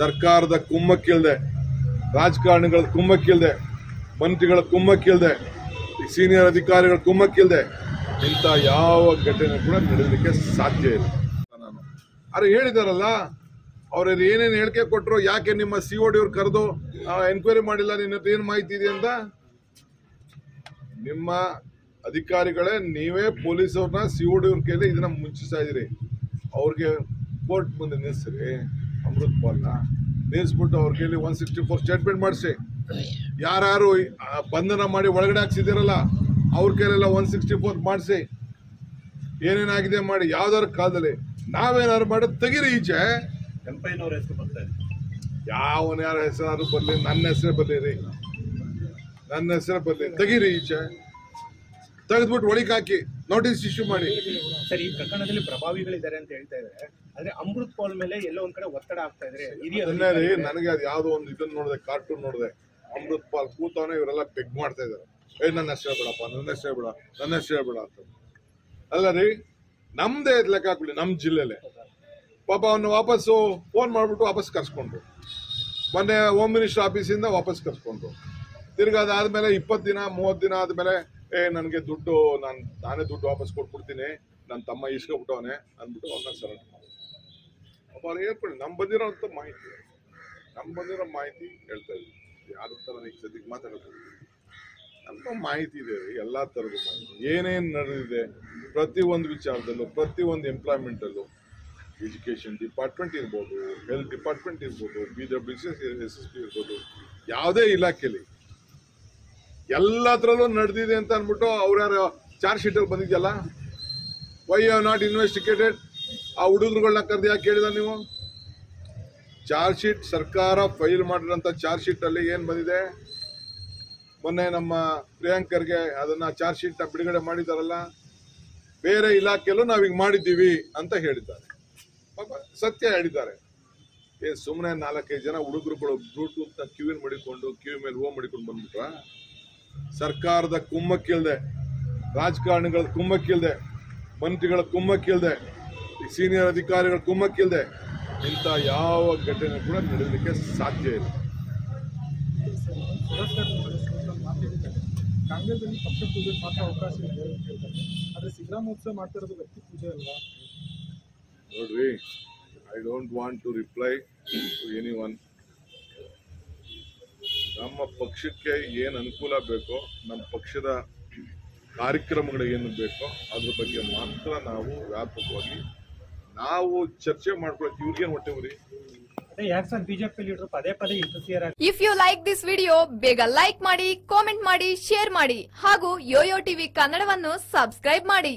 ಸರ್ಕಾರದ ಕುಮ್ಮಕ್ಕಿಲ್ಲದೆ ರಾಜಕಾರಣಿಗಳ ಕುಮ್ಮಕ್ಕಿಲ್ಲದೆ ಮಂತ್ರಿಗಳ ಕುಮ್ಮಕ್ಕಿಲ್ಲದೆ ಸೀನಿಯರ್ ಅಧಿಕಾರಿಗಳ ಕುಮ್ಮಕ್ಕಿಲ್ಲದೆ ಇಂಥ ಯಾವ ಘಟನೆ ಕೂಡ ನಡೆಯಲಿಕ್ಕೆ ಸಾಧ್ಯ ಇಲ್ಲ. ನಾನು ಅರೆ ಹೇಳಿದಾರಲ್ಲ ಅವ್ರು ಏನೇನು ಹೇಳಿಕೆ ಕೊಟ್ಟರು ಯಾಕೆ ನಿಮ್ಮ ಸಿ ಒ ಡಿ ಅವ್ರು ಕರೆದು ಎನ್ಕ್ವೈರಿ ಮಾಡಿಲ್ಲ, ನಿನ್ನ ಏನು ಮಾಹಿತಿ ಇದೆ ಅಂತ? ನಿಮ್ಮ ಅಧಿಕಾರಿಗಳೇ, ನೀವೇ ಪೊಲೀಸವ್ರನ್ನ ಸಿ ಒ ಡಿ ಅವ್ರ ಕೈಲಿ ಇದನ್ನ ಮುಂಚಿಸ್ತಾ ಇದೀರಿ ಅವ್ರಿಗೆ ಕೋರ್ಟ್ ಮುಂದೆ ನಿಲ್ಲಿಸ್ರಿ ಅಮೃತ್ ಪಾಲ್ನ. ನಿಲ್ಲಿಸ್ಬಿಟ್ಟು ಅವ್ರ ಕೇಳಿ ಒನ್ ಸಿಕ್ಸ್ಟಿ ಫೋರ್ ಸ್ಟೇಟ್ಮೆಂಟ್ ಮಾಡಿಸಿ ಯಾರು ಬಂಧನ ಮಾಡಿ ಒಳಗಡೆ ಹಾಕ್ಸಿದ್ದೀರಲ್ಲ ಅವ್ರ ಕೈಲೆಲ್ಲ ಒನ್ ಸಿಕ್ಸ್ಟಿ ಫೋರ್ ಮಾಡಿಸಿ. ಏನೇನಾಗಿದೆ ಮಾಡಿ ಯಾವ್ದಾರು ಕಾಲದಲ್ಲಿ ನಾವೇನಾದ್ರು ಮಾಡಿ ತೆಗೀರಿ ಈಚೆ. ಕೆಂಪಯ್ಯನವ್ರ ಹೆಸರು ಬರ್ತಾ ಇದೆ ಯಾವನ ಯಾರ ಹೆಸರು ಬರ್ಲಿ ನನ್ನ ಹೆಸರೇ ಬರಲಿ ನನ್ನ ಹೆಸರೇ ಬರಲಿ ತೆಗೀರಿ ಈಚೆ. ತೆಗೆದ್ಬಿಟ್ಟು ಒಳಗೆ ಹಾಕಿ. ನೋಟಿಸ್ ಇಶ್ಯೂ ಮಾಡಿ. ಸರ್ ಈ ಪ್ರಕರಣದಲ್ಲಿ ಪ್ರಭಾವಿಗಳಿದ್ದಾರೆ ಅಂತ ಹೇಳ್ತಾ ಇದ್ದಾರೆ. ಆದ್ರೆ ಅಮೃತ್ ಪಾಲ್ ಮೇಲೆ ಎಲ್ಲೋ ಒಂದ್ ಕಡೆ ಒತ್ತಡ ಆಗ್ತಾ ಇದ್ರೆ ರೀ ನನಗೆ ಅದು ಯಾವ್ದೋ ಒಂದು ಇದನ್ನ ನೋಡಿದೆ ಕಾರ್ಟೂನ್ ನೋಡಿದೆ. ಅಮೃತ್ ಪಾಲ್ ಕೂತಾನೆ ಇವರೆಲ್ಲ ಪೆಗ್ ಮಾಡ್ತಾ ಇದಾರೆ ಏ ನನ್ನ ಹೆಸರು ಬೇಡಪ್ಪ ನನ್ನ ಹೆಸರು ಬೇಡ ನನ್ನ ಹೆಸರು ಬಿಡ ಅಂತ. ಅಲ್ಲ ರೀ ನಮ್ದೇ ಲೆಕ್ಕ ಹಾಕೊಳ್ಳಿ ನಮ್ ಜಿಲ್ಲೆಲೆ. ಪಾಪ ಅವನು ವಾಪಸ್ಸು ಫೋನ್ ಮಾಡ್ಬಿಟ್ಟು ವಾಪಸ್ ಕರ್ಸ್ಕೊಂಡ್ರು. ಮೊನ್ನೆ ಹೋಮ್ ಮಿನಿಸ್ಟರ್ ಆಫೀಸಿಂದ ವಾಪಸ್ ಕರ್ಸ್ಕೊಂಡ್ರು. ತಿರ್ಗಾ ಅದಾದ್ಮೇಲೆ ಇಪ್ಪತ್ತು ದಿನ ಮೂವತ್ತು ದಿನ ಆದ್ಮೇಲೆ ಏ, ನನಗೆ ದುಡ್ಡು, ನಾನು ನಾನೇ ದುಡ್ಡು ವಾಪಸ್ ಕೊಟ್ಬಿಡ್ತೀನಿ. ನನ್ನ ತಮ್ಮ ಇಸ್ಕೊಬಿಟ್ಟವನೆ ಅಂದ್ಬಿಟ್ಟು ಅವನ್ನ ಸರೆಂಡರ್ ಮಾಡಿ ಪಾಪ ಏರ್ಪಡಿ ನಮ್ಮ ನಮ್ ಬಂದಿರೋಂಥ ಮಾಹಿತಿ. ನಮ್ಮ ಬಂದಿರೋ ಮಾಹಿತಿ ಹೇಳ್ತಾ ಇದ್ದೀವಿ ಯಾರ ತರ ಈಗ ಸದ್ಯಕ್ಕೆ ಮಾತಾಡೋದು ನಮ್ಮ ಮಾಹಿತಿ ಇದೆ, ಎಲ್ಲ ತರದ ಮಾಹಿತಿ. ಏನೇನ್ ನಡೆದಿದೆ, ಪ್ರತಿ ಒಂದು ವಿಚಾರದಲ್ಲೂ, ಪ್ರತಿ ಒಂದು ಎಂಪ್ಲಾಯ್ಮೆಂಟ್ ಅಲ್ಲೂ ಎಜುಕೇಶನ್ ಡಿಪಾರ್ಟ್ಮೆಂಟ್ ಇರ್ಬೋದು ಹೆಲ್ತ್ ಡಿಪಾರ್ಟ್ಮೆಂಟ್ ಇರ್ಬೋದು B W C S S P ಇರ್ಬೋದು, ಯಾವುದೇ ಇಲಾಖೆಲಿ ಎಲ್ಲತ್ರಲ್ಲೂ ನಡೆದಿದೆ ಅಂತ ಅಂದ್ಬಿಟ್ಟು ಅವ್ರ್ಯಾರು ಚಾರ್ಜ್ ಶೀಟ್ ಅಲ್ಲಿ ಬಂದಿದ್ಯಲ್ಲ? ವೈ ಹ್ಯಾವ್ ನಾಟ್ ಇನ್ವೆಸ್ಟಿಗೇಟೆಡ್ ಆ ಹುಡುಗರುಗಳನ್ನ ಕರೆದು ಯಾಕೆ ಕೇಳಿದ ನೀವು? ಚಾರ್ಜ್ ಶೀಟ್ ಸರ್ಕಾರ ಫೈಲ್ ಮಾಡಿರೋಂಥ ಚಾರ್ಜ್ ಶೀಟ್ ಅಲ್ಲಿ ಏನ್ ಬಂದಿದೆ? ಮೊನ್ನೆ ನಮ್ಮ ಪ್ರಿಯಾಂಕರ್ಗೆ ಅದನ್ನ ಚಾರ್ಜ್ ಶೀಟ್ ಬಿಡುಗಡೆ ಮಾಡಿದಾರಲ್ಲ? ಬೇರೆ ಇಲಾಖೆಯಲ್ಲೂ ನಾವೀಗ ಮಾಡಿದ್ದೀವಿ ಅಂತ ಹೇಳಿದ್ದಾರೆ. ಸತ್ಯ ಹೇಳಿದ್ದಾರೆ. ಏ ಸುಮ್ಮನೆ ನಾಲ್ಕೈದು ಜನ ಹುಡುಗರುಗಳು ಬ್ಲೂಟೂತ್ನ ಕ್ಯೂವಿನ ಮಡಿಕೊಂಡು ಕ್ಯೂ ಮೇಲೆ ಓ ಮಡಿಕೊಂಡು ಬಂದ್ಬಿಟ್ರ? ಸರ್ಕಾರದ ಕುಮ್ಮಕ್ಕಿಲ್ಲದೆ ರಾಜಕಾರಣಿಗಳ ಕುಮ್ಮಕ್ಕಿಲ್ಲದೆ ಮಂತ್ರಿಗಳ ಕುಮ್ಮಕ್ಕಿಲ್ಲದೆ ಸೀನಿಯರ್ ಅಧಿಕಾರಿಗಳ ಕುಮ್ಮಕ್ಕಿಲ್ದೆ ಇಂಥ ಯಾವ ಘಟನೆ ಕೂಡ ನಡೆಯಲಿಕ್ಕೆ ಸಾಧ್ಯ ಇಲ್ಲ. ಕಾಂಗ್ರೆಸ್ನಲ್ಲಿ ಪಕ್ಷ ಪೂಜೆಗೆ ಮಾತ್ರ ಅವಕಾಶ ಇದೆ ಅಂತ ಹೇಳ್ತಾರೆ. ಆದರೆ ಸಿದ್ದರಾಮೋತ್ಸವ ಮಾಡ್ತಿರೋದು ವ್ಯಕ್ತಿ ಪೂಜೆ ಅಲ್ವಾ? ನೋಡ್ರಿ I don't want to reply to any one ನಮ್ಮ ಪಕ್ಷಕ್ಕೆ ಏನು ಅನುಕೂಲ ಬೇಕೋ ನಮ್ಮ ಪಕ್ಷದ ಕಾರ್ಯಕ್ರಮಗಳು ಏನು ಬೇಕೋ ಅದ್ರ ಬಗ್ಗೆ ಮಾತ್ರ ನಾವು ವ್ಯಾಪಕವಾಗಿ ನಾವು ಚರ್ಚೆ ಮಾಡ್ಕೊಳಕ್ಕೆ ಇವ್ರಿಗೇನು ಹೊಟ್ಟೆ ಉರಿ? ಅದೇ ಯಾಕೆ ಸರ್ ಬಿಜೆಪಿ ಲೀಡರ್ ಪದೇ ಪದೇ interfere if you like this video ಬೇಗ ಲೈಕ್ ಮಾಡಿ ಕಾಮೆಂಟ್ ಮಾಡಿ ಶೇರ್ ಮಾಡಿ ಹಾಗೂ ಯೋಯೋ ಟಿವಿ ಕನ್ನಡವನ್ನು ಸಬ್ಸ್ಕ್ರೈಬ್ ಮಾಡಿ.